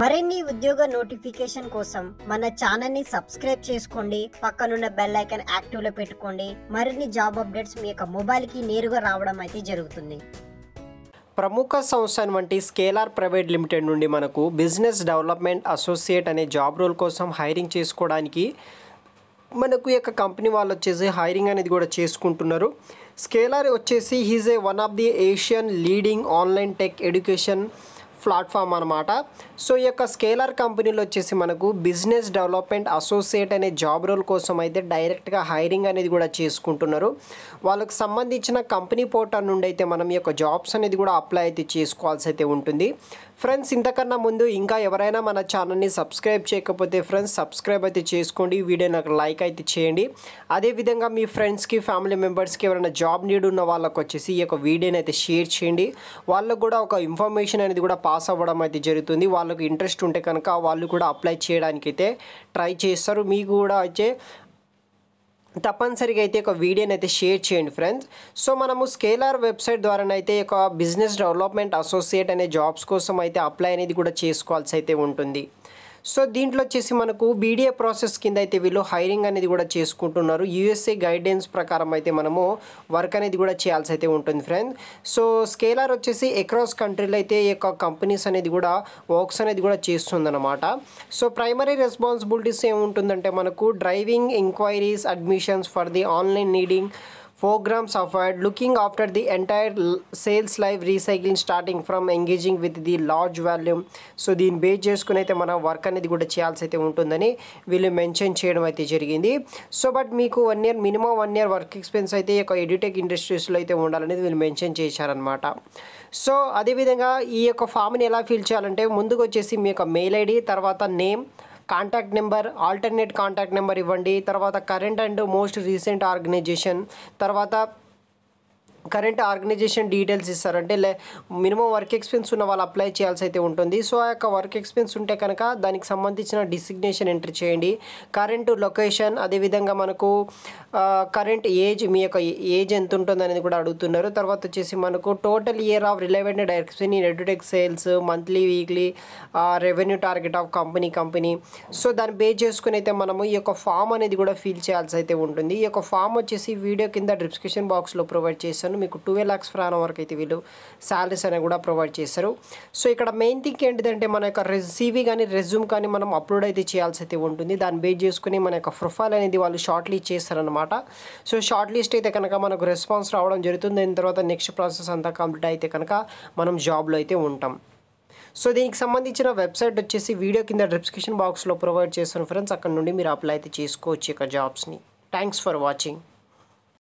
మరిన్ని ఉద్యోగ నోటిఫికేషన్ కోసం మన ఛానల్ని సబ్స్క్రైబ్ చేసుకోండి పక్కనున్న బెల్ ఐకాన్ యాక్టివ్లో పెట్టుకోండి. మరిన్ని జాబ్ అప్డేట్స్ మీ యొక్క మొబైల్కి నేరుగా రావడం అయితే జరుగుతుంది. ప్రముఖ సంస్థ వంటి స్కేలార్ ప్రైవేట్ లిమిటెడ్ నుండి మనకు బిజినెస్ డెవలప్మెంట్ అసోసియేట్ అనే జాబ్ రోల్ కోసం హైరింగ్ చేసుకోవడానికి మనకు యొక్క కంపెనీ వాళ్ళు వచ్చేసి హైరింగ్ అనేది కూడా చేసుకుంటున్నారు. స్కేలార్ వచ్చేసి he's a one of the Asian leading online tech education platform అనమాట సో ఈ యొక్క స్కేలార్ కంపెనీలో వచ్చేసి మనకు బిజినెస్ డెవలప్మెంట్ అసోసియేట్ అనే జాబ్ రోల్ కోసం అయితే డైరెక్ట్గా హైరింగ్ అనేది కూడా చేసుకుంటున్నారు. వాళ్ళకి సంబంధించిన కంపెనీ పోర్టల్ నుండి అయితే మనం ఈ యొక్క జాబ్స్ అనేది కూడా అప్లై అయితే చేసుకోవాల్సి అయితే ఉంటుంది. ఫ్రెండ్స్ ఇంతకన్నా ముందు ఇంకా ఎవరైనా మన ఛానల్ని సబ్స్క్రైబ్ చేయకపోతే ఫ్రెండ్స్ సబ్స్క్రైబ్ అయితే చేసుకోండి. వీడియో నాకు లైక్ అయితే చేయండి. అదేవిధంగా మీ ఫ్రెండ్స్కి ఫ్యామిలీ మెంబర్స్కి ఎవరైనా జాబ్ నీడ్ ఉన్న వాళ్ళకు వచ్చేసి ఈ యొక్క వీడియోని అయితే షేర్ చేయండి. వాళ్ళకు కూడా ఒక ఇన్ఫర్మేషన్ అనేది కూడా పాస్ పాస్ అవ్వడం అయితే జరుగుతుంది. వాళ్ళకు ఇంట్రెస్ట్ ఉంటే కనుక వాళ్ళు కూడా అప్లై చేయడానికి అయితే ట్రై చేస్తారు. మీకు కూడా అయితే తప్పనిసరిగా అయితే ఒక వీడియోని అయితే షేర్ చేయండి ఫ్రెండ్స్. సో మనము స్కేలార్ వెబ్సైట్ ద్వారానైతే ఒక బిజినెస్ డెవలప్మెంట్ అసోసియేట్ అనే జాబ్స్ కోసం అయితే అప్లై అనేది కూడా చేసుకోవాల్సి అయితే ఉంటుంది. సో దీంట్లో వచ్చేసి మనకు బీడీఏ ప్రాసెస్ కింద అయితే వీళ్ళు హైరింగ్ అనేది కూడా చేసుకుంటున్నారు. యూఎస్ఏ గైడెన్స్ ప్రకారం అయితే మనము వర్క్ అనేది కూడా చేయాల్సి అయితే ఉంటుంది ఫ్రెండ్ సో స్కేలార్ వచ్చేసి అక్రాస్ కంట్రీలో అయితే ఈ యొక్క కంపెనీస్ అనేది కూడా వర్క్స్ అనేది కూడా చేస్తుందన్నమాట. సో ప్రైమరీ రెస్పాన్సిబిలిటీస్ ఏముంటుందంటే మనకు driving enquiries admissions for the online needing programmes afford looking after the entire sales life recycling starting from engaging with the large volume so దీన్ని బేస్ చేసుకుని అయితే మనం వర్క్ అనేది కూడా చేయాల్సి అయితే ఉంటుందని వీళ్ళు మెన్షన్ చేయడం అయితే జరిగింది. సో బట్ మీకు one year minimum one year work experience అయితే ఈ యొక్క ఎడ్యుటెక్ ఇండస్ట్రీస్లో అయితే ఉండాలనేది వీళ్ళు మెన్షన్ చేశారనమాట సో అదేవిధంగా ఈ యొక్క ఫామ్ని ఎలా ఫిల్ చేయాలంటే ముందుకు వచ్చేసి మీ యొక్క మెయిల్ ఐడి తర్వాత name contact number alternate contact number ఇవ్వండి. తర్వాత current and most recent organisation. తర్వాత కరెంట్ ఆర్గనైజేషన్ డీటెయిల్స్ ఇస్తారంటే లే మినిమం వర్క్ ఎక్స్పీరియన్స్ ఉన్న వాళ్ళు అప్లై చేయాల్సి అయితే ఉంటుంది. సో ఆ యొక్క వర్క్ ఎక్స్పీరియన్స్ ఉంటే కనుక దానికి సంబంధించిన డిసిగ్నేషన్ ఎంటర్ చేయండి. కరెంట్ లొకేషన్ అదేవిధంగా మనకు కరెంట్ ఏజ్ మీ యొక్క ఏజ్ ఎంత ఉంటుంది అనేది కూడా అడుగుతున్నారు. తర్వాత వచ్చేసి మనకు total year of relevant direction in edtech sales monthly weekly revenue target of company company. So దాన్ని బేస్ చేసుకుని అయితే మనము ఈ యొక్క ఫామ్ అనేది కూడా ఫిల్ చేయాల్సి అయితే ఉంటుంది. ఈ యొక్క ఫామ్ వచ్చేసి వీడియో కింద డిస్క్రిప్షన్ బాక్స్లో ప్రొవైడ్ చేస్తాను మీకు ట్వెల్వ్ ల్యాక్స్ ఫర్ వరకు అయితే వీళ్ళు శాలరీస్ అనేవి కూడా ప్రొవైడ్ చేస్తారు సో ఇక్కడ మెయిన్ థింగ్ ఏంటిదంటే మన యొక్క రెసీవీ కానీ రెజ్యూమ్ కానీ మనం అప్లోడ్ అయితే చేయాల్సి అయితే ఉంటుంది. దాన్ని బేస్ చేసుకుని మన యొక్క ప్రొఫైల్ అనేది వాళ్ళు షార్ట్ లిస్ట్ చేస్తారనమాట సో షార్ట్ లిస్ట్ అయితే కనుక మనకు రెస్పాన్స్ రావడం జరుగుతుంది. దాని తర్వాత నెక్స్ట్ ప్రాసెస్ అంతా కంప్లీట్ అయితే కనుక మనం జాబ్లో అయితే ఉంటాం. సో దీనికి సంబంధించిన వెబ్సైట్ వచ్చేసి వీడియో కింద డిస్క్రిప్షన్ బాక్స్లో ప్రొవైడ్ చేస్తాను ఫ్రెండ్స్ అక్కడ నుండి మీరు అప్లై అయితే చేసుకోవచ్చు ఇక జాబ్స్ని థ్యాంక్స్ ఫర్ వాచింగ్